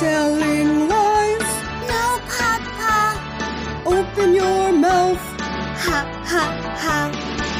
Telling lies. No, Papa. Open your mouth. Ha, ha, ha.